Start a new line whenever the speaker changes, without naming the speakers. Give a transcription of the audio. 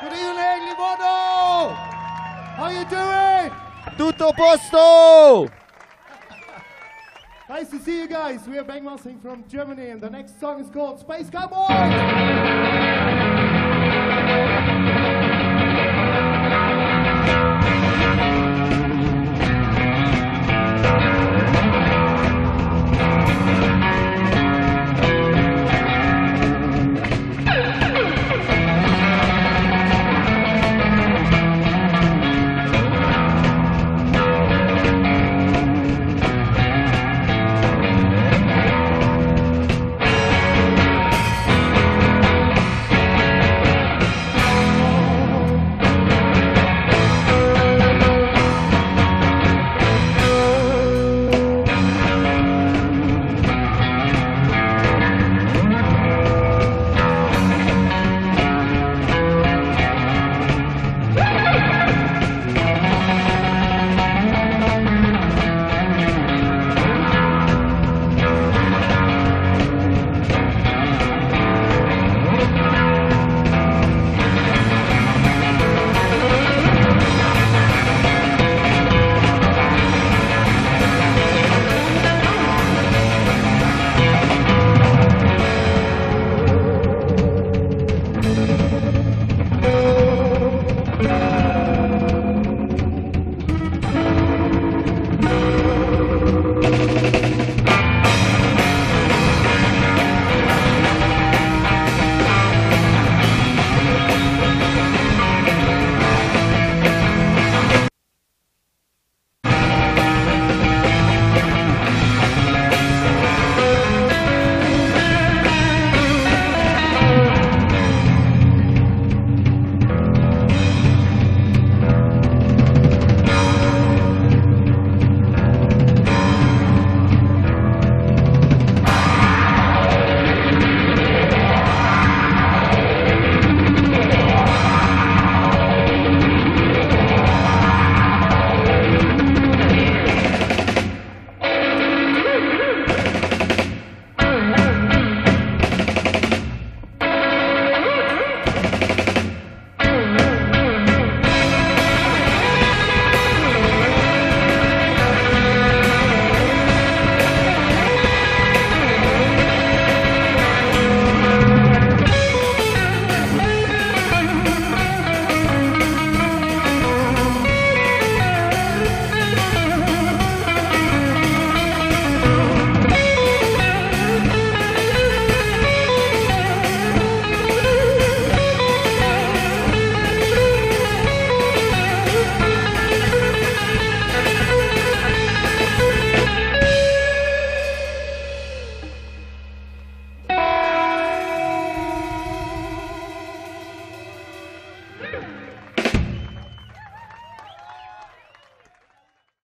Good evening, Livorno! How you doing?
Tutto posto!
Nice to see you guys. We are Bang Mustang from Germany, and the next song is called Space Cowboy.